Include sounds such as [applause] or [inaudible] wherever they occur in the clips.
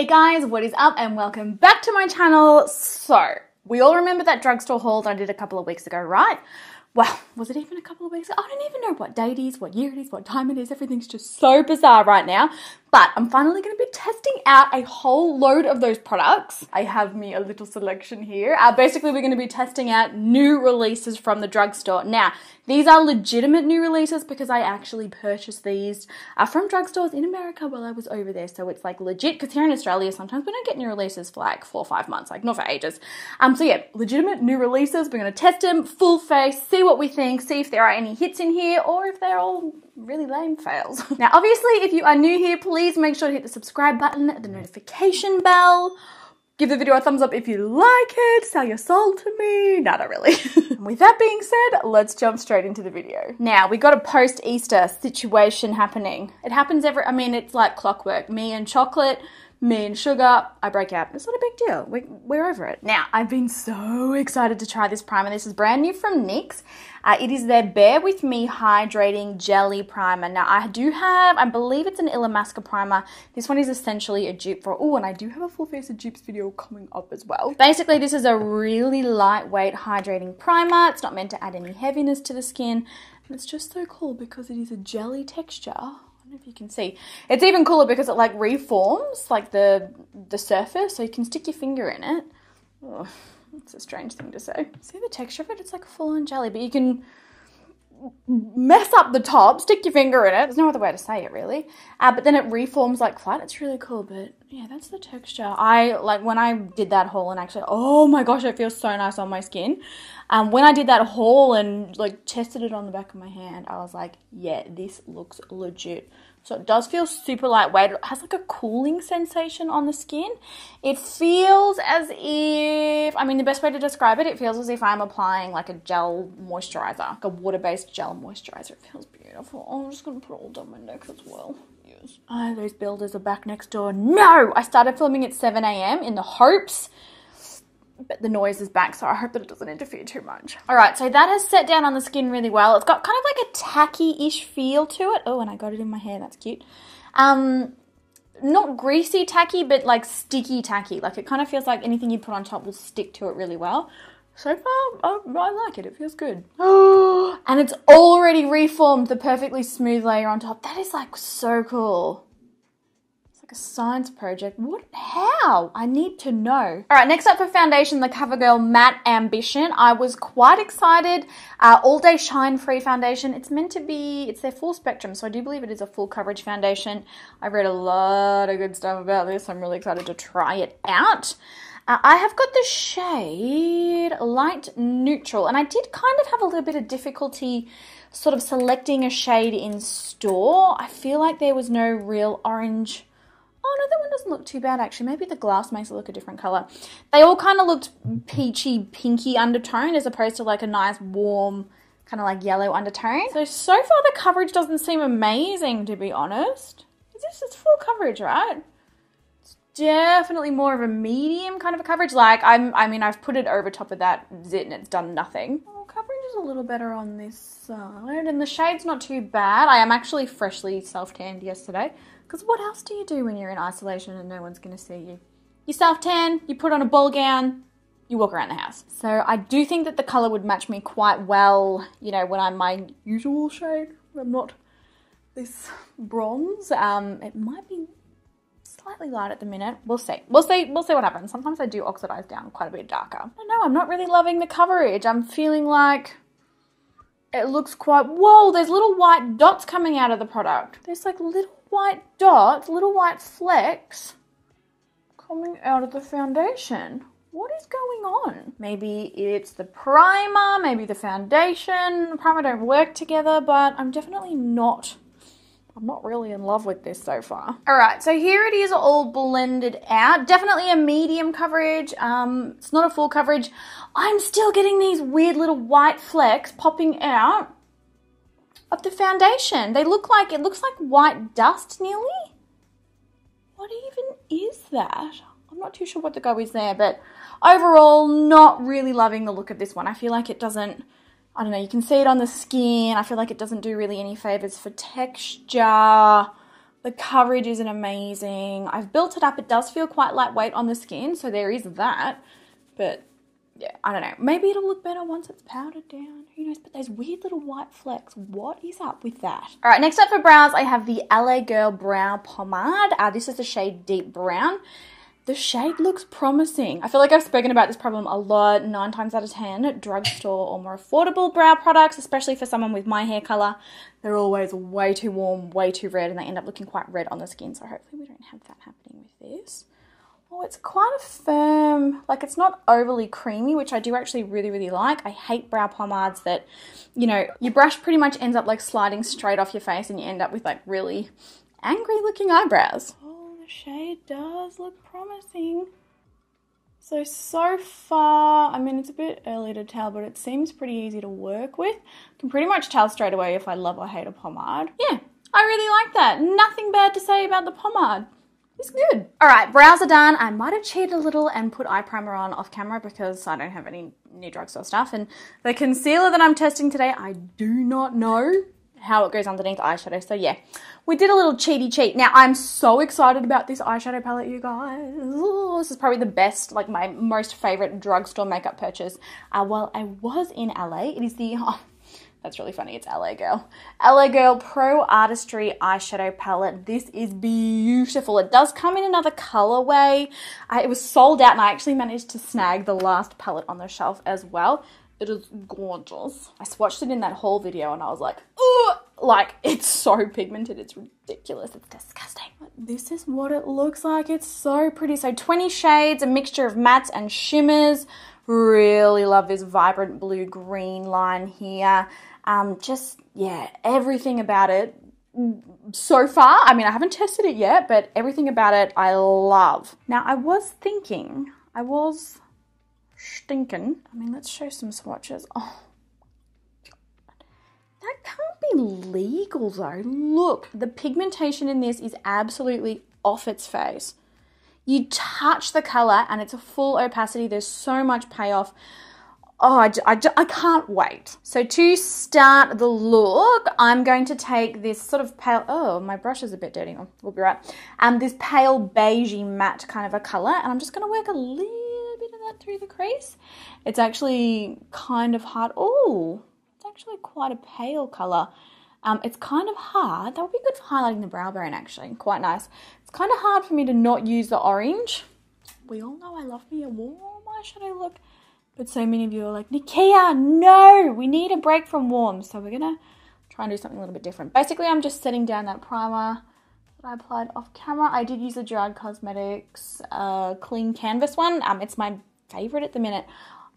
Hey guys, what is up and welcome back to my channel. So, we all remember that drugstore haul that I did a couple of weeks ago, right? Well, was it even a couple of weeks ago? I don't even know what date it is, what year it is, what time it is. Everything's just so bizarre right now. But I'm finally going to be testing out a whole load of those products. I have me a little selection here. Uh, basically, we're going to be testing out new releases from the drugstore. Now, these are legitimate new releases because I actually purchased these uh, from drugstores in America while I was over there. So it's like legit because here in Australia, sometimes we don't get new releases for like four or five months, like not for ages. Um, so yeah, legitimate new releases. We're going to test them full face, see what we think, see if there are any hits in here or if they're all really lame fails. [laughs] now, obviously, if you are new here, please make sure to hit the subscribe button, the notification bell. Give the video a thumbs up if you like it. Sell your soul to me. No, not really. [laughs] with that being said, let's jump straight into the video. Now, we got a post-Easter situation happening. It happens every, I mean, it's like clockwork. Me and chocolate me and sugar, I break out. It's not a big deal. We, we're over it. Now, I've been so excited to try this primer. This is brand new from NYX. Uh, it is their Bare With Me Hydrating Jelly Primer. Now, I do have, I believe it's an Illamasqua primer. This one is essentially a dupe for, oh, and I do have a full face of dupes video coming up as well. Basically, this is a really lightweight hydrating primer. It's not meant to add any heaviness to the skin. And it's just so cool because it is a jelly texture don't know if you can see. It's even cooler because it like reforms like the the surface, so you can stick your finger in it. Oh, it's a strange thing to say. See the texture of it? It's like full on jelly, but you can mess up the top, stick your finger in it. There's no other way to say it really. Uh, but then it reforms like flat. It's really cool. But yeah, that's the texture. I like when I did that haul and actually, oh my gosh, it feels so nice on my skin. Um, when I did that haul and like tested it on the back of my hand, I was like, yeah, this looks legit. So it does feel super lightweight. It has like a cooling sensation on the skin. It feels as if, I mean, the best way to describe it, it feels as if I'm applying like a gel moisturizer, like a water-based gel moisturizer. It feels beautiful. Oh, I'm just gonna put it all down my neck as well. Yes. Oh, those builders are back next door. No! I started filming at 7 a.m. in the hopes but the noise is back, so I hope that it doesn't interfere too much. All right, so that has set down on the skin really well. It's got kind of like a tacky-ish feel to it. Oh, and I got it in my hair. That's cute. Um, not greasy tacky, but like sticky tacky. Like it kind of feels like anything you put on top will stick to it really well. So far, I, I like it. It feels good. [gasps] and it's already reformed the perfectly smooth layer on top. That is like so cool science project. What? How? I need to know. All right, next up for foundation, the CoverGirl Matte Ambition. I was quite excited. Uh, All Day Shine Free Foundation. It's meant to be, it's their full spectrum, so I do believe it is a full coverage foundation. I've read a lot of good stuff about this. I'm really excited to try it out. Uh, I have got the shade Light Neutral, and I did kind of have a little bit of difficulty sort of selecting a shade in store. I feel like there was no real orange Oh no, that one doesn't look too bad actually. Maybe the glass makes it look a different color. They all kind of looked peachy, pinky undertone as opposed to like a nice warm, kind of like yellow undertone. So, so far the coverage doesn't seem amazing to be honest. This is full coverage, right? It's definitely more of a medium kind of a coverage. Like, I'm, I mean, I've put it over top of that zit and it's done nothing. Oh, coverage is a little better on this side and the shade's not too bad. I am actually freshly self-tanned yesterday. Because what else do you do when you're in isolation and no one's going to see you? You self tan, you put on a ball gown, you walk around the house. So I do think that the colour would match me quite well, you know, when I'm my usual shade. I'm not this bronze. Um, it might be slightly light at the minute. We'll see. We'll see. We'll see what happens. Sometimes I do oxidize down quite a bit darker. I know. I'm not really loving the coverage. I'm feeling like it looks quite. Whoa! There's little white dots coming out of the product. There's like little white dots, little white flecks coming out of the foundation. What is going on? Maybe it's the primer, maybe the foundation. Primer don't work together, but I'm definitely not I'm not really in love with this so far. All right, so here it is all blended out. Definitely a medium coverage. Um, it's not a full coverage. I'm still getting these weird little white flecks popping out of the foundation. They look like, it looks like white dust nearly. What even is that? I'm not too sure what the go is there, but overall, not really loving the look of this one. I feel like it doesn't, I don't know, you can see it on the skin. I feel like it doesn't do really any favors for texture. The coverage isn't amazing. I've built it up. It does feel quite lightweight on the skin, so there is that. But yeah, I don't know. Maybe it'll look better once it's powdered down. Who knows? But those weird little white flecks, what is up with that? All right, next up for brows, I have the LA Girl Brow Pomade. Uh, this is the shade Deep Brown. The shade looks promising. I feel like I've spoken about this problem a lot, nine times out of ten. Drugstore or more affordable brow products, especially for someone with my hair color, they're always way too warm, way too red, and they end up looking quite red on the skin. So hopefully we don't have that happening with this. Oh, it's quite a firm, like it's not overly creamy, which I do actually really, really like. I hate brow pomades that, you know, your brush pretty much ends up like sliding straight off your face and you end up with like really angry looking eyebrows. Oh, the shade does look promising. So, so far, I mean, it's a bit early to tell, but it seems pretty easy to work with. I can pretty much tell straight away if I love or hate a pomade. Yeah, I really like that. Nothing bad to say about the pomade. It's good. All right, brows are done. I might have cheated a little and put eye primer on off camera because I don't have any new drugstore stuff. And the concealer that I'm testing today, I do not know how it goes underneath eyeshadow. So yeah, we did a little cheaty cheat. Now I'm so excited about this eyeshadow palette, you guys. Ooh, this is probably the best, like my most favorite drugstore makeup purchase. Uh, while I was in LA, it is the, [laughs] oh, that's really funny. It's LA Girl. LA Girl Pro Artistry Eyeshadow Palette. This is beautiful. It does come in another colorway. it was sold out and I actually managed to snag the last palette on the shelf as well. It is gorgeous. I swatched it in that haul video and I was like, Ugh! like [laughs] it's so pigmented. It's ridiculous. It's disgusting. This is what it looks like. It's so pretty. So 20 shades, a mixture of mattes and shimmers. Really love this vibrant blue green line here. Um, just, yeah, everything about it so far. I mean, I haven't tested it yet, but everything about it I love. Now, I was thinking, I was stinking. I mean, let's show some swatches. Oh, that can't be legal though. Look, the pigmentation in this is absolutely off its face. You touch the color and it's a full opacity. There's so much payoff. Oh, I, I, I can't wait. So to start the look, I'm going to take this sort of pale, oh, my brush is a bit dirty. Oh, we'll be right. Um, this pale beigey matte kind of a color, and I'm just going to work a little bit of that through the crease. It's actually kind of hard. Oh, it's actually quite a pale color. Um, it's kind of hard. That would be good for highlighting the brow bone, actually. Quite nice. It's kind of hard for me to not use the orange. We all know I love me a warm eyeshadow look. But so many of you are like, Nikkia, no, we need a break from warm. So we're gonna try and do something a little bit different. Basically, I'm just setting down that primer that I applied off camera. I did use the Gerard Cosmetics uh, Clean Canvas one. Um, it's my favorite at the minute.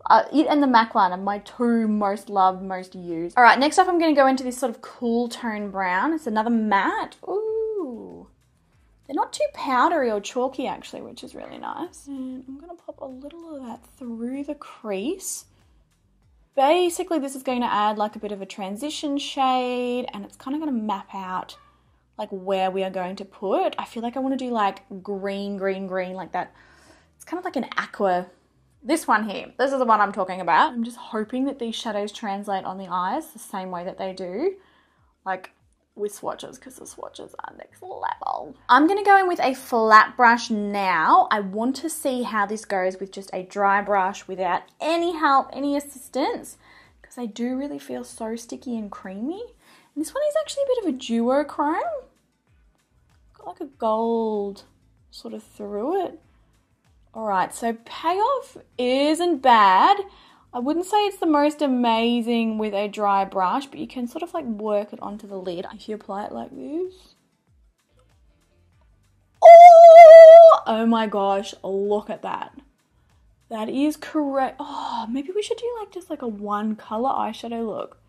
Uh, it and the MAC one are my two most loved, most used. All right, next up I'm going to go into this sort of cool tone brown. It's another matte. Ooh. They're not too powdery or chalky actually, which is really nice. And I'm gonna pop a little of that through the crease. Basically, this is going to add like a bit of a transition shade and it's kind of going to map out like where we are going to put. I feel like I want to do like green, green, green, like that. It's kind of like an aqua. This one here, this is the one I'm talking about. I'm just hoping that these shadows translate on the eyes the same way that they do. Like with swatches because the swatches are next level. I'm to go in with a flat brush now. I want to see how this goes with just a dry brush without any help, any assistance because I do really feel so sticky and creamy. And this one is actually a bit of a duochrome. Got like a gold sort of through it. All right, so payoff isn't bad. I wouldn't say it's the most amazing with a dry brush, but you can sort of like work it onto the lid if you apply it like this. Oh, oh my gosh, look at that. That is correct. Oh, maybe we should do like just like a one color eyeshadow look.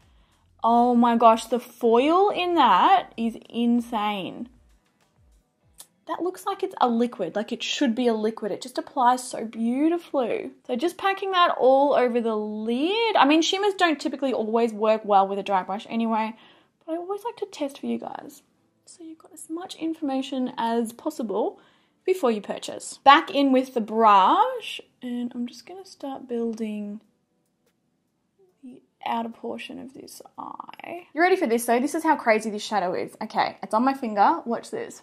Oh my gosh, the foil in that is insane that looks like it's a liquid, like it should be a liquid. It just applies so beautifully. So just packing that all over the lid. I mean, shimmers don't typically always work well with a dry brush anyway, but I always like to test for you guys. So you've got as much information as possible before you purchase. Back in with the brush, and I'm just gonna start building the outer portion of this eye. You ready for this though? This is how crazy this shadow is. Okay, it's on my finger. Watch this.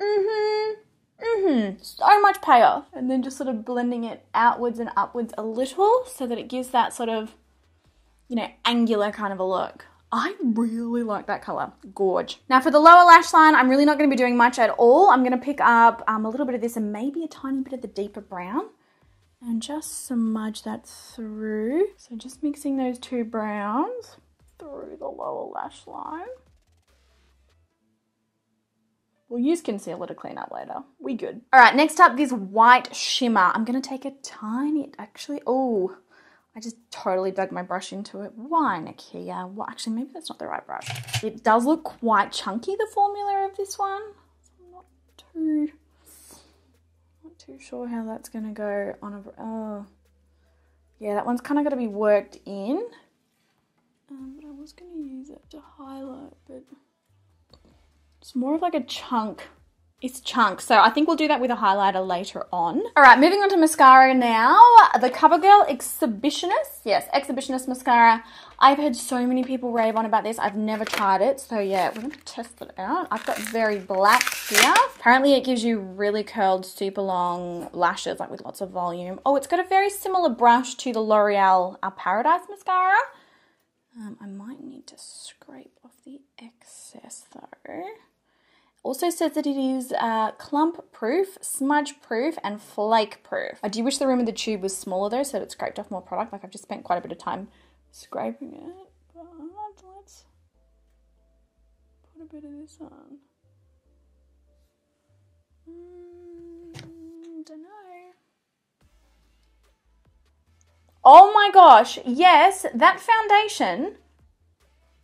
Mm-hmm. Mm-hmm. So much payoff. And then just sort of blending it outwards and upwards a little so that it gives that sort of, you know, angular kind of a look. I really like that color. Gorge. Now for the lower lash line, I'm really not going to be doing much at all. I'm going to pick up um, a little bit of this and maybe a tiny bit of the deeper brown and just smudge that through. So just mixing those two browns through the lower lash line. We'll use concealer to clean up later. We good. All right, next up, this white shimmer. I'm gonna take a tiny, actually, oh, I just totally dug my brush into it. Why, Nikkia? Well, actually, maybe that's not the right brush. It does look quite chunky, the formula of this one. I'm not too, not too sure how that's gonna go on a, oh. Yeah, that one's kind of got to be worked in. Um, but I was gonna use it to highlight, but it's more of like a chunk. It's chunk. So I think we'll do that with a highlighter later on. All right, moving on to mascara now. The CoverGirl Exhibitionist. Yes, Exhibitionist mascara. I've heard so many people rave on about this. I've never tried it. So yeah, we're going to test it out. I've got very black here. Apparently it gives you really curled, super long lashes, like with lots of volume. Oh, it's got a very similar brush to the L'Oreal uh, Paradise mascara. Um, I might need to scrape off the excess though. Also says that it is uh, clump proof, smudge proof, and flake proof. I do wish the rim of the tube was smaller though, so that it scraped off more product. Like I've just spent quite a bit of time scraping it. But let's put a bit of this on. Mm, don't know. Oh my gosh, yes, that foundation.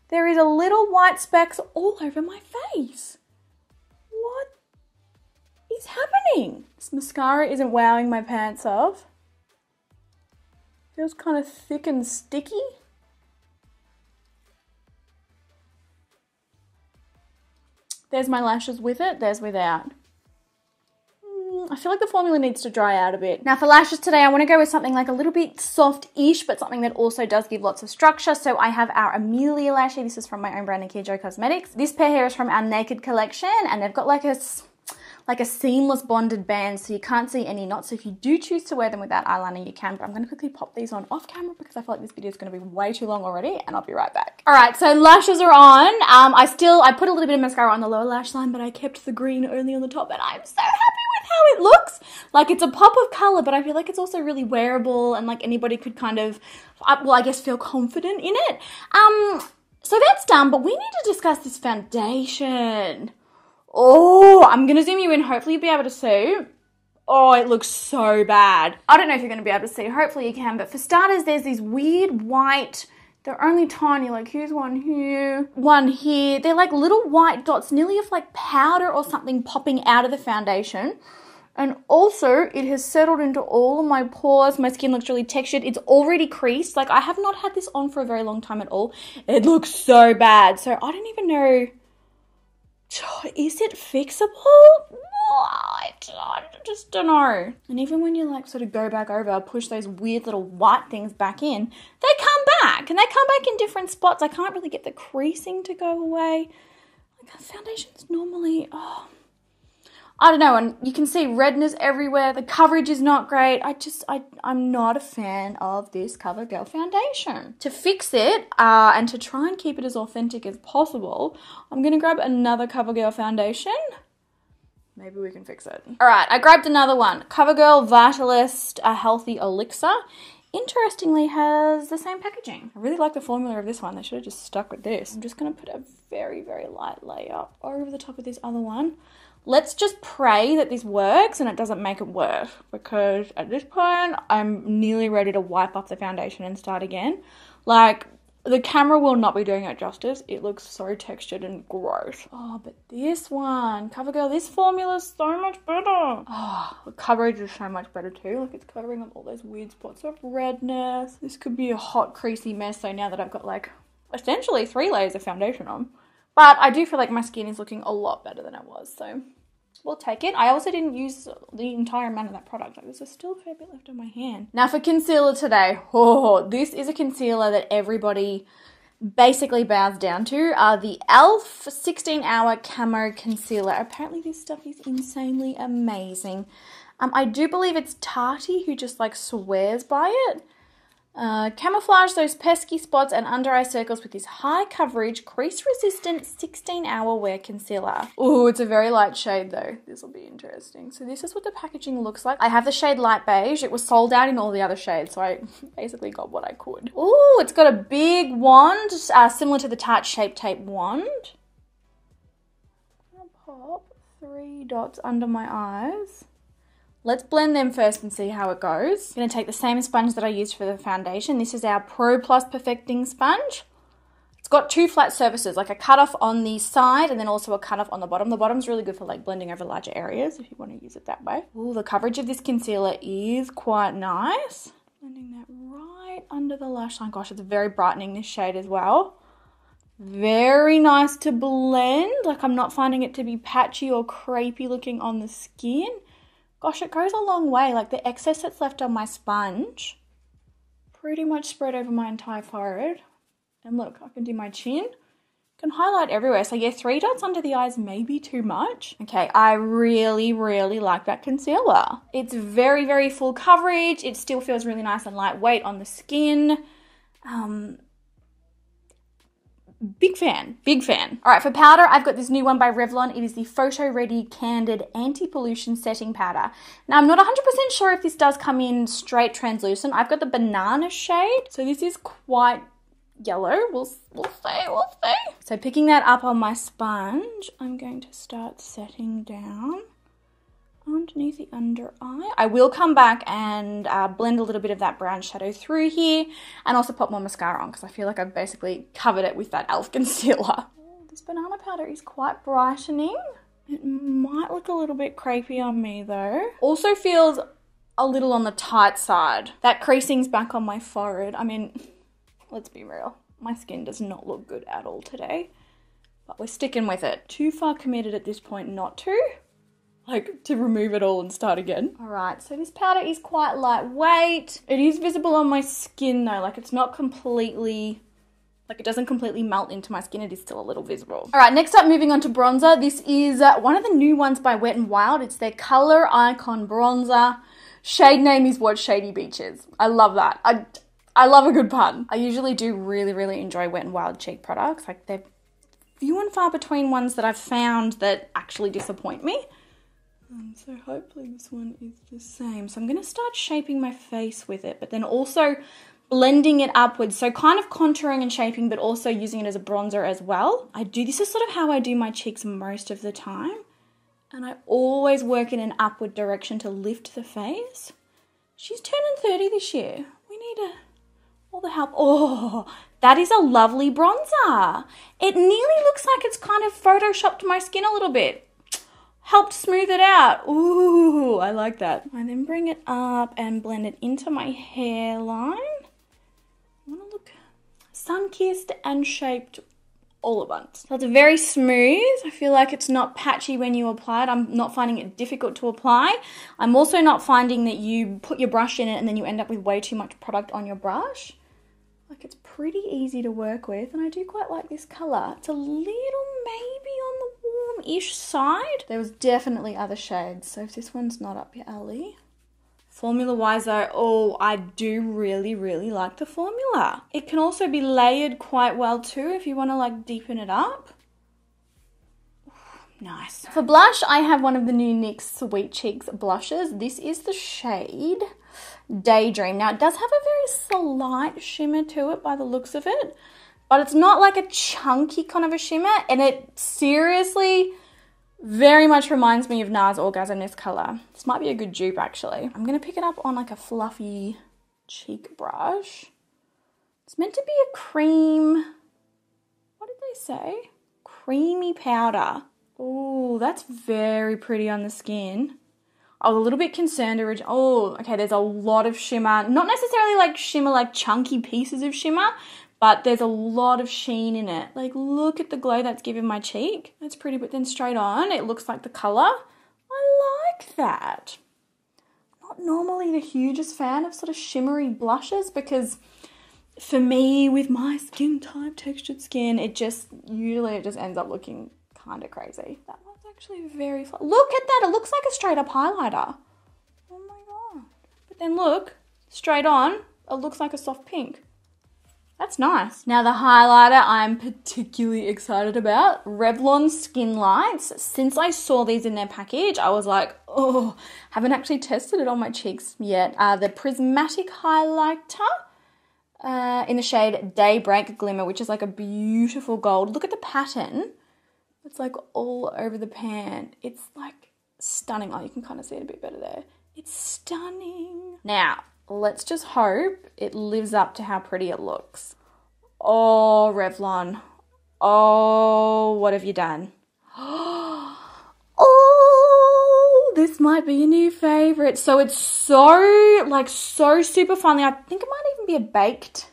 There is a little white specks all over my face. What is happening? This mascara isn't wowing my pants off. Feels kind of thick and sticky. There's my lashes with it, there's without. I feel like the formula needs to dry out a bit. Now for lashes today, I want to go with something like a little bit soft-ish, but something that also does give lots of structure. So I have our Amelia lashy. This is from my own brand, Nikkia Joy Cosmetics. This pair here is from our Naked collection, and they've got like a like a seamless bonded band so you can't see any knots. So if you do choose to wear them without eyeliner, you can. But I'm going to quickly pop these on off camera because I feel like this video is going to be way too long already and I'll be right back. All right, so lashes are on. Um, I still, I put a little bit of mascara on the lower lash line, but I kept the green only on the top and I'm so happy with how it looks. Like it's a pop of color, but I feel like it's also really wearable and like anybody could kind of, uh, well, I guess feel confident in it. Um, so that's done, but we need to discuss this foundation. Oh, I'm gonna zoom you in. Hopefully you'll be able to see. Oh, it looks so bad. I don't know if you're gonna be able to see. Hopefully you can. But for starters, there's these weird white, they're only tiny. Like here's one here, one here. They're like little white dots, nearly of like powder or something popping out of the foundation. And also, it has settled into all of my pores. My skin looks really textured. It's already creased. Like, I have not had this on for a very long time at all. It looks so bad. So, I don't even know is it fixable? I just don't know. And even when you like sort of go back over, push those weird little white things back in, they come back and they come back in different spots. I can't really get the creasing to go away. Like foundations normally, oh, I don't know, and you can see redness everywhere. The coverage is not great. I just, I, I'm not a fan of this CoverGirl foundation. To fix it uh, and to try and keep it as authentic as possible, I'm to grab another CoverGirl foundation. Maybe we can fix it. All right, I grabbed another one. CoverGirl Vitalist A Healthy Elixir. Interestingly, has the same packaging. I really like the formula of this one. They should have just stuck with this. I'm just to put a very, very light layer over the top of this other one let's just pray that this works and it doesn't make it worse because at this point I'm nearly ready to wipe off the foundation and start again. Like the camera will not be doing it justice. It looks so textured and gross. Oh, but this one, CoverGirl, this formula is so much better. Oh, the coverage is so much better too. Like it's covering up all those weird spots of redness. This could be a hot, creasy mess. So now that I've got like essentially three layers of foundation on, but I do feel like my skin is looking a lot better than it was. So we'll take it. I also didn't use the entire amount of that product. Like, there's still a fair bit left on my hand. Now for concealer today. [laughs] Oh, this is a concealer that everybody basically bows down to. Uh, the e.l.f. 16 Hour Camo Concealer. Apparently this stuff is insanely amazing. Um, I do believe it's Tati who just like swears by it. Uh, camouflage those pesky spots and under eye circles with this high coverage, crease resistant 16 hour wear concealer. Oh, it's a very light shade though. This will be interesting. So this is what the packaging looks like. I have the shade light beige. It was sold out in all the other shades, so I [laughs] basically got what I could. Oh, it's got a big wand, uh, similar to the Tarte Shape Tape wand. I'll pop three dots under my eyes. Let's blend them first and see how it goes. I'm going to take the same sponge that I used for the foundation. This is our Pro Plus Perfecting Sponge. It's got two flat surfaces, like a cutoff on the side and then also a cutoff on the bottom. The bottom's really good for like blending over larger areas if you want to use it that way. Ooh, the coverage of this concealer is quite nice. Blending that right under the lash line. Gosh, it's very brightening this shade as well. Very nice to blend. Like I'm not finding it to be patchy or crepey looking on the skin. Gosh, it goes a long way. Like the excess that's left on my sponge, pretty much spread over my entire forehead. And look, I can do my chin. Can highlight everywhere. So yeah, three dots under the eyes may be too much. Okay, I really, really like that concealer. It's very, very full coverage. It still feels really nice and lightweight on the skin. Um, Big fan, big fan. All right, for powder, I've got this new one by Revlon. It is the Photo Ready Candid Anti-Pollution Setting Powder. Now, I'm not 100% sure if this does come in straight translucent. I've got the banana shade, so this is quite yellow. We'll, we'll see, we'll see. So picking that up on my sponge, I'm going to start setting down underneath the under eye. I will come back and uh, blend a little bit of that brown shadow through here and also pop more mascara on because I feel like I've basically covered it with that e.l.f. concealer. [laughs] This banana powder is quite brightening. It might look a little bit crepey on me though. Also feels a little on the tight side. That creasing's back on my forehead. I mean, [laughs] let's be real. My skin does not look good at all today. But we're sticking with it. Too far committed at this point not to like to remove it all and start again. All right, so this powder is quite lightweight. It is visible on my skin though, like it's not completely, like it doesn't completely melt into my skin. It is still a little visible. All right, next up, moving on to bronzer. This is uh, one of the new ones by Wet n Wild. It's their Color Icon Bronzer. Shade name is What Shady Beaches. I love that. I, I love a good pun. I usually do really, really enjoy Wet n Wild cheek products. Like they're few and far between ones that I've found that actually disappoint me. Um, so hopefully this one is the same. So I'm going to start shaping my face with it, but then also blending it upwards. So kind of contouring and shaping, but also using it as a bronzer as well. I do, this is sort of how I do my cheeks most of the time. And I always work in an upward direction to lift the face. She's turning 30 this year. We need a, all the help. Oh, that is a lovely bronzer. It nearly looks like it's kind of photoshopped my skin a little bit helped smooth it out. Ooh, I like that. I then bring it up and blend it into my hairline. I want to look sun-kissed and shaped all at once. So it's very smooth. I feel like it's not patchy when you apply it. I'm not finding it difficult to apply. I'm also not finding that you put your brush in it and then you end up with way too much product on your brush. Like it's pretty easy to work with and I do quite like this colour. It's a little maybe on the warm-ish side. There was definitely other shades, so if this one's not up your alley. Formula wise though, oh, I do really, really like the formula. It can also be layered quite well too if you want to like deepen it up. [sighs] Nice. For blush, I have one of the new NYX Sweet Cheeks blushes. This is the shade Daydream. Now, it does have a very slight shimmer to it by the looks of it but it's not like a chunky kind of a shimmer, and it seriously very much reminds me of NARS Orgasm this color. This might be a good dupe actually. I'm gonna pick it up on like a fluffy cheek brush. It's meant to be a cream, what did they say? Creamy powder. Oh, that's very pretty on the skin. I was a little bit concerned originally. Oh, okay, there's a lot of shimmer. Not necessarily like shimmer, like chunky pieces of shimmer, but there's a lot of sheen in it. Like, look at the glow that's given my cheek. That's pretty, but then straight on, it looks like the color. I like that. Not normally the hugest fan of sort of shimmery blushes because for me, with my skin type, textured skin, it just usually it just ends up looking kind of crazy. That one's actually very fun. Look at that, it looks like a straight up highlighter. Oh my god. But then look, straight on, it looks like a soft pink. That's nice. Now the highlighter I'm particularly excited about, Revlon Skin Lights. Since I saw these in their package, I was like, oh, haven't actually tested it on my cheeks yet. Uh, the Prismatic Highlighter uh, in the shade Daybreak Glimmer, which is like a beautiful gold. Look at the pattern. It's like all over the pan. It's like stunning. Oh, you can kind of see it a bit better there. It's stunning. Now, let's just hope it lives up to how pretty it looks. Oh, Revlon. Oh, what have you done? [gasps] oh, this might be a new favorite. So it's so, like, so super funny. I think it might even be a baked.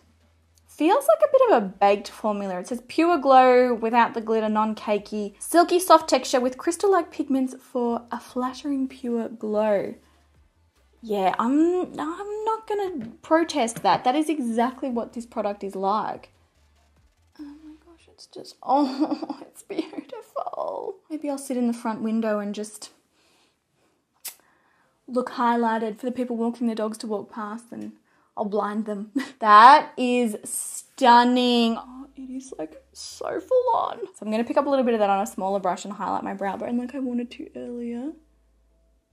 Feels like a bit of a baked formula. It says pure glow without the glitter, non cakey, silky soft texture with crystal like pigments for a flattering pure glow yeah, I'm I'm not gonna protest that. That is exactly what this product is like. Oh my gosh, it's just [laughs] oh, it's beautiful. Maybe I'll sit in the front window and just look highlighted for the people walking their dogs to walk past and I'll blind them. [laughs] that is stunning. Oh, it is like so full on. So I'm going to pick up a little bit of that on a smaller brush and highlight my brow bone like I wanted to earlier.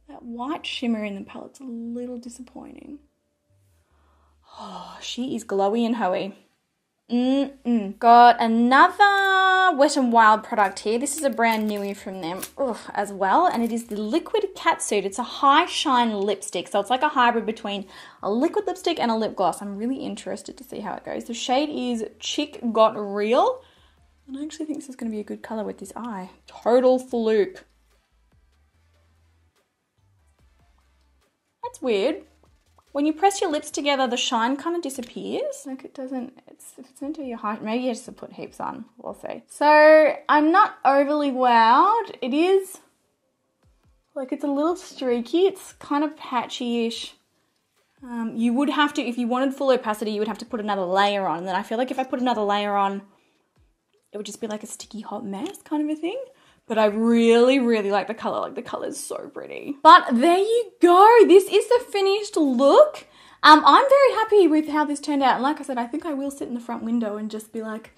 That white shimmer in the palette's a little disappointing. Oh, she is glowy and hoey. Mm-mm. Got another Wet n Wild product here. This is a brand newie from them as well, and it is the Liquid Catsuit. It's a high shine lipstick, so it's like a hybrid between a liquid lipstick and a lip gloss. I'm really interested to see how it goes. The shade is Chic Got Real, and I actually think this is going to be a good color with this eye. Total fluke. Weird. When you press your lips together, the shine kind of disappears. Like it doesn't, it's, if it's into your height, maybe you just put heaps on. We'll see. So I'm not overly wowed. It is, like it's a little streaky. It's kind of patchy-ish. Um, you would have to, if you wanted full opacity, you would have to put another layer on. And then I feel like if I put another layer on, it would just be like a sticky hot mess kind of a thing but I really, really like the color. Like the color is so pretty. But there you go. This is the finished look. Um, I'm very happy with how this turned out. And like I said, I think I will sit in the front window and just be like,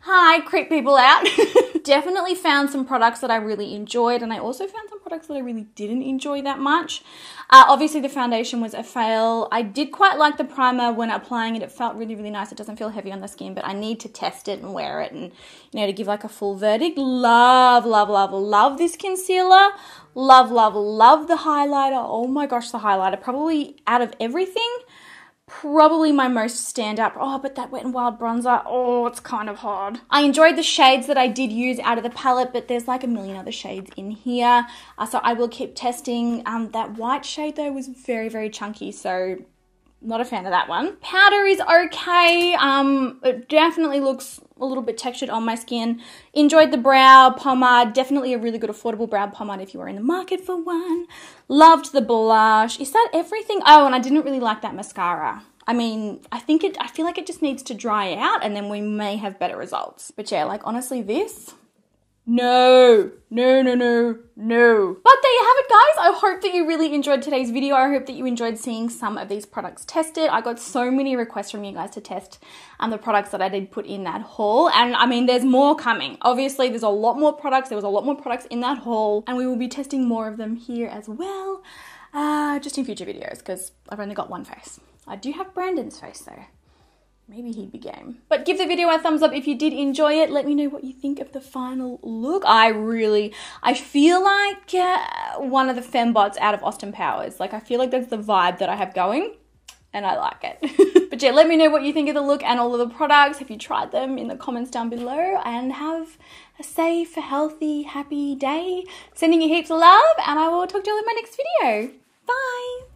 hi, creep people out. [laughs] Definitely found some products that I really enjoyed, and I also found some products that I really didn't enjoy that much. Uh, obviously, the foundation was a fail. I did quite like the primer when applying it. It felt really, really nice. It doesn't feel heavy on the skin, but I need to test it and wear it and, you know, to give like a full verdict. Love, love, love, love this concealer. Love, love, love the highlighter. Oh my gosh, the highlighter. Probably out of everything, probably my most standout. Oh, but that Wet n Wild bronzer, oh, it's kind of hard. I enjoyed the shades that I did use out of the palette, but there's like a million other shades in here. Uh, so I will keep testing. Um, that white shade though was very, very chunky, so not a fan of that one. Powder is okay. Um, it definitely looks a little bit textured on my skin. Enjoyed the brow pomade. Definitely a really good affordable brow pomade if you are in the market for one. Loved the blush. Is that everything? Oh, and I didn't really like that mascara. I mean, I think it, I feel like it just needs to dry out and then we may have better results. But yeah, like honestly, this, no, no, no, no, no. But there you have it, guys. I hope that you really enjoyed today's video. I hope that you enjoyed seeing some of these products tested. I got so many requests from you guys to test um, the products that I did put in that haul. And I mean, there's more coming. Obviously, there's a lot more products. There was a lot more products in that haul, and we will be testing more of them here as well, uh, just in future videos because I've only got one face. I do have Brandon's face though. Maybe he'd be game. But give the video a thumbs up if you did enjoy it. Let me know what you think of the final look. I really, I feel like uh, one of the fembots out of Austin Powers. Like I feel like that's the vibe that I have going and I like it. [laughs] but yeah, let me know what you think of the look and all of the products. Have you tried them in the comments down below and have a safe, healthy, happy day. Sending you heaps of love and I will talk to you all in my next video. Bye!